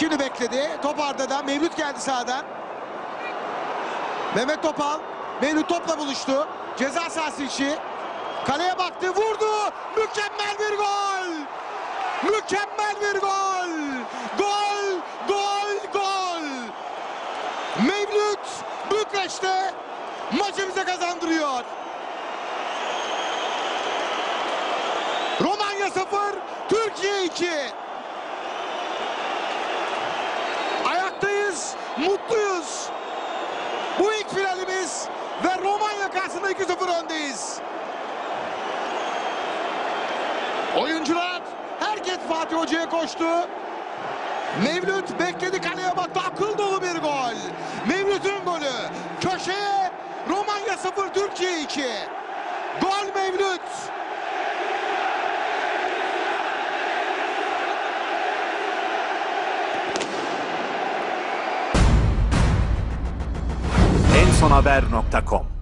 Şimdi bekledi. Top Arda'dan. Mevlüt geldi sağdan. Mehmet Topal. Mevlüt topla buluştu. Ceza sahası içi. Kaleye baktı. Vurdu. Mükemmel bir gol. Mükemmel bir gol. Gol. Gol. Gol. Mevlüt Bükreş'te maçı bize kazandırıyor. Romanya 0, Türkiye 2. mutluyuz. Bu ilk finalimiz ve Romanya karşısında 2-0 öndeyiz. Oyuncular herkes Fatih Hoca'ya koştu. Mevlüt bekledi kaleye baktı. Akıl dolu bir gol. Mevlüt'ün golü. Köşeye Romanya 0 Türkiye 2. Gol Mevlüt. ensonhaber.com